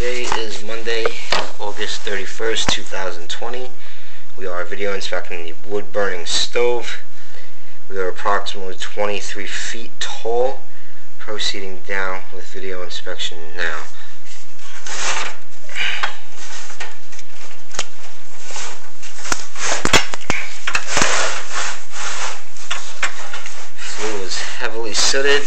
Today is Monday, August 31st, 2020. We are video inspecting the wood burning stove. We are approximately 23 feet tall. Proceeding down with video inspection now. Heavily sooted.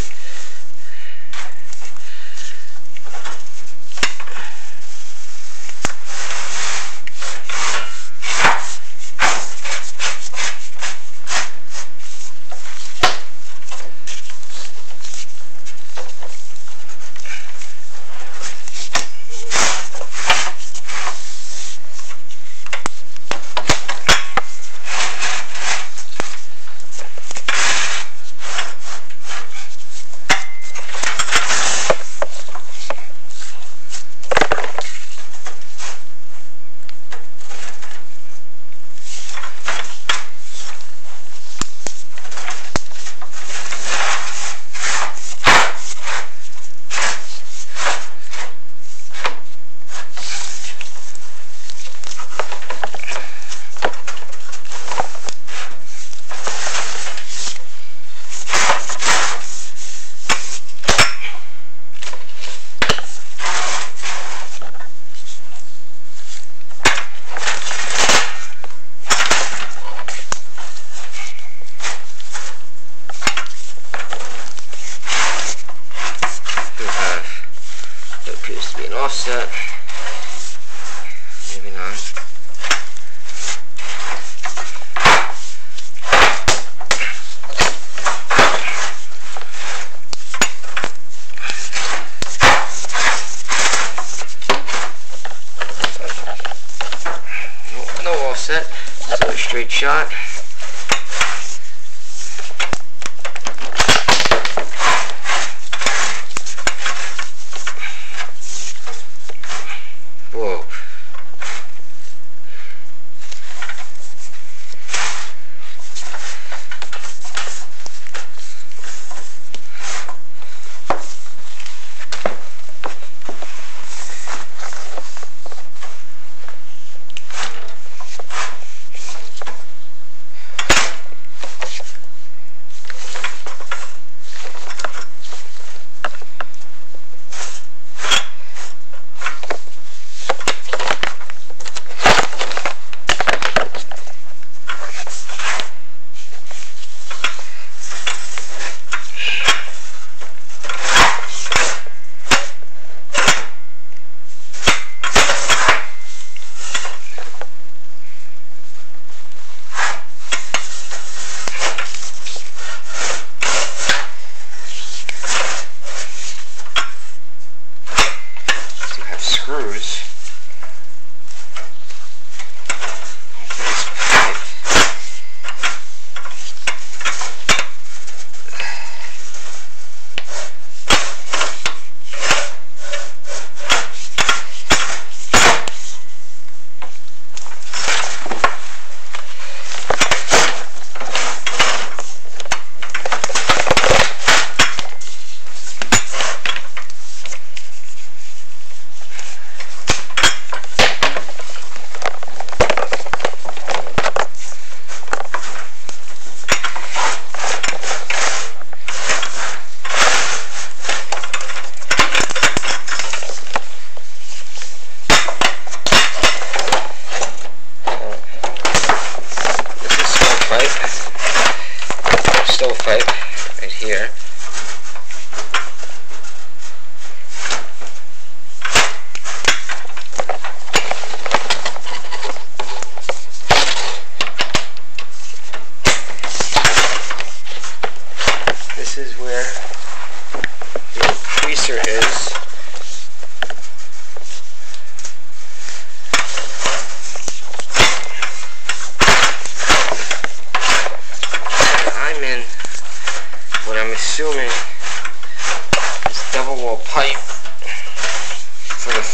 We have what to be an offset. Maybe not. No, no offset, still a straight shot.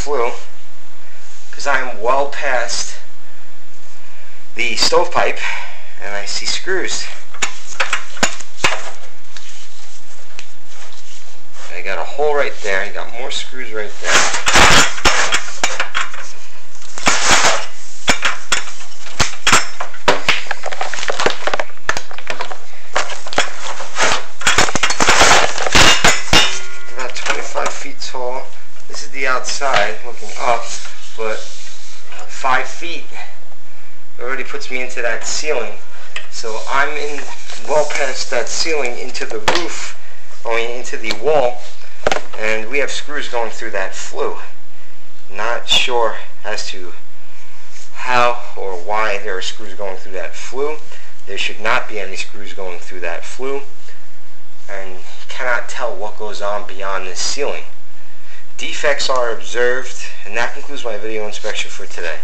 Because I am well past the stovepipe and I see screws. I got a hole right there, I got more screws right there. Five feet It already puts me into that ceiling. So I'm in well past that ceiling into the roof, going into the wall, and we have screws going through that flue. Not sure as to how or why there are screws going through that flue. There should not be any screws going through that flue and cannot tell what goes on beyond this ceiling. Defects are observed and that concludes my video inspection for today.